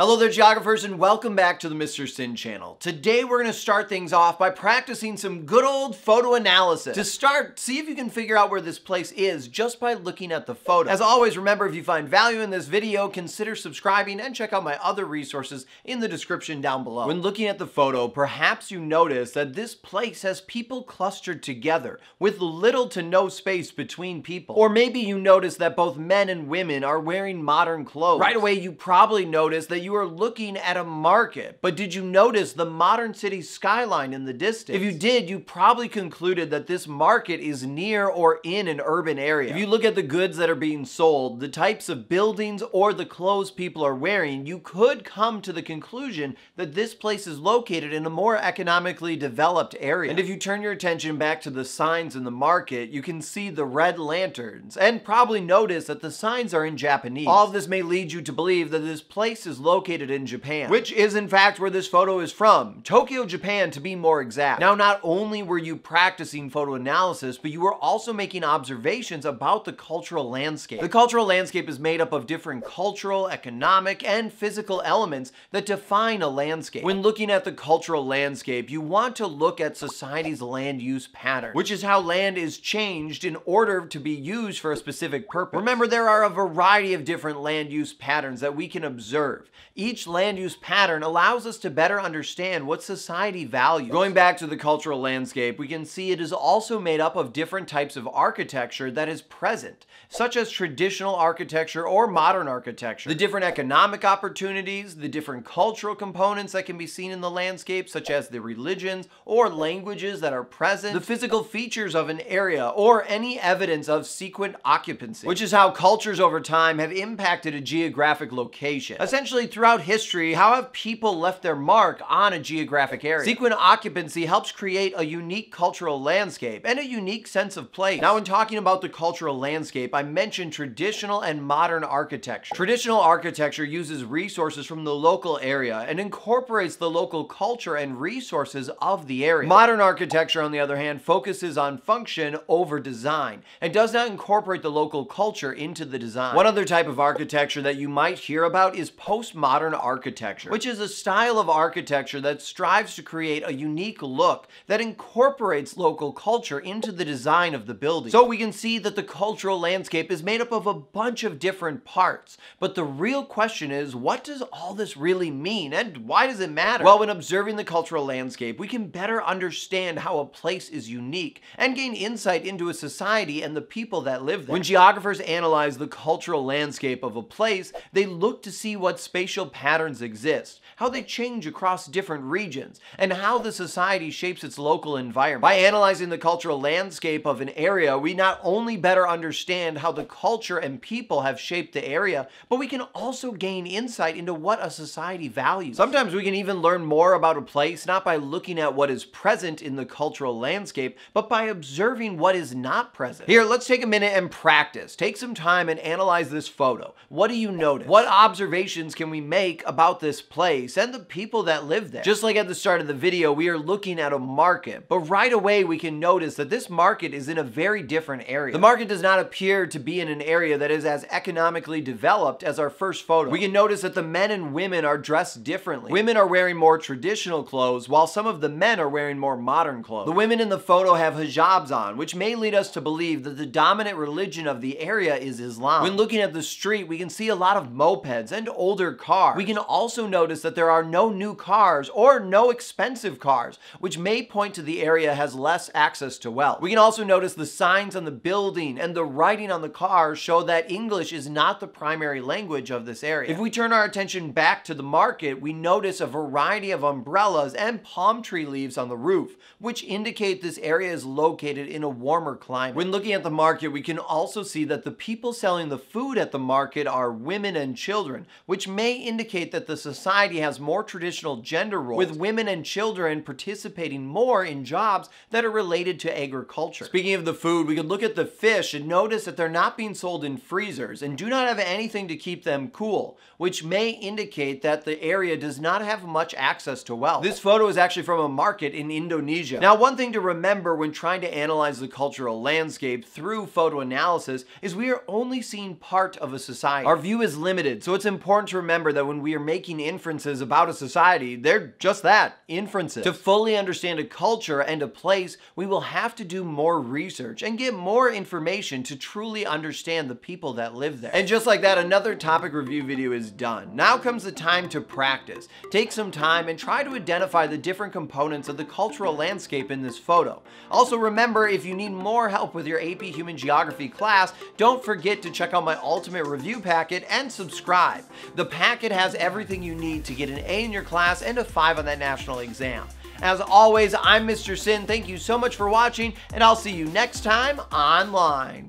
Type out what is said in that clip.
Hello there geographers and welcome back to the Mr. Sinn channel. Today we're going to start things off by practicing some good old photo analysis. To start, see if you can figure out where this place is just by looking at the photo. As always, remember if you find value in this video, consider subscribing and check out my other resources in the description down below. When looking at the photo, perhaps you notice that this place has people clustered together with little to no space between people. Or maybe you notice that both men and women are wearing modern clothes. Right away, you probably notice that you you are looking at a market. But did you notice the modern city skyline in the distance? If you did, you probably concluded that this market is near or in an urban area. If you look at the goods that are being sold, the types of buildings or the clothes people are wearing, you could come to the conclusion that this place is located in a more economically developed area. And if you turn your attention back to the signs in the market, you can see the red lanterns and probably notice that the signs are in Japanese. All of this may lead you to believe that this place is located located in Japan, which is in fact where this photo is from, Tokyo, Japan to be more exact. Now, not only were you practicing photo analysis, but you were also making observations about the cultural landscape. The cultural landscape is made up of different cultural, economic, and physical elements that define a landscape. When looking at the cultural landscape, you want to look at society's land use pattern, which is how land is changed in order to be used for a specific purpose. Remember, there are a variety of different land use patterns that we can observe. Each land use pattern allows us to better understand what society values. Going back to the cultural landscape, we can see it is also made up of different types of architecture that is present, such as traditional architecture or modern architecture. The different economic opportunities, the different cultural components that can be seen in the landscape, such as the religions or languages that are present, the physical features of an area, or any evidence of sequent occupancy, which is how cultures over time have impacted a geographic location. Essentially, throughout history, how have people left their mark on a geographic area? Sequent occupancy helps create a unique cultural landscape and a unique sense of place. Now, in talking about the cultural landscape, I mentioned traditional and modern architecture. Traditional architecture uses resources from the local area and incorporates the local culture and resources of the area. Modern architecture, on the other hand, focuses on function over design and does not incorporate the local culture into the design. One other type of architecture that you might hear about is postmodern modern architecture, which is a style of architecture that strives to create a unique look that incorporates local culture into the design of the building. So we can see that the cultural landscape is made up of a bunch of different parts. But the real question is, what does all this really mean and why does it matter? Well, when observing the cultural landscape, we can better understand how a place is unique and gain insight into a society and the people that live there. When geographers analyze the cultural landscape of a place, they look to see what spatial patterns exist, how they change across different regions, and how the society shapes its local environment. By analyzing the cultural landscape of an area, we not only better understand how the culture and people have shaped the area, but we can also gain insight into what a society values. Sometimes we can even learn more about a place not by looking at what is present in the cultural landscape, but by observing what is not present. Here, let's take a minute and practice. Take some time and analyze this photo. What do you notice? What observations can we make about this place and the people that live there. Just like at the start of the video, we are looking at a market, but right away we can notice that this market is in a very different area. The market does not appear to be in an area that is as economically developed as our first photo. We can notice that the men and women are dressed differently. Women are wearing more traditional clothes, while some of the men are wearing more modern clothes. The women in the photo have hijabs on, which may lead us to believe that the dominant religion of the area is Islam. When looking at the street, we can see a lot of mopeds and older cars cars. We can also notice that there are no new cars or no expensive cars, which may point to the area has less access to wealth. We can also notice the signs on the building and the writing on the cars show that English is not the primary language of this area. If we turn our attention back to the market, we notice a variety of umbrellas and palm tree leaves on the roof, which indicate this area is located in a warmer climate. When looking at the market, we can also see that the people selling the food at the market are women and children, which may indicate that the society has more traditional gender roles, with women and children participating more in jobs that are related to agriculture. Speaking of the food, we could look at the fish and notice that they're not being sold in freezers and do not have anything to keep them cool, which may indicate that the area does not have much access to wealth. This photo is actually from a market in Indonesia. Now, one thing to remember when trying to analyze the cultural landscape through photo analysis is we are only seeing part of a society. Our view is limited, so it's important to remember remember that when we are making inferences about a society, they're just that, inferences. To fully understand a culture and a place, we will have to do more research and get more information to truly understand the people that live there. And just like that, another topic review video is done. Now comes the time to practice. Take some time and try to identify the different components of the cultural landscape in this photo. Also remember, if you need more help with your AP Human Geography class, don't forget to check out my ultimate review packet and subscribe. The packet has everything you need to get an A in your class and a 5 on that national exam. As always, I'm Mr. Sinn. Thank you so much for watching, and I'll see you next time online.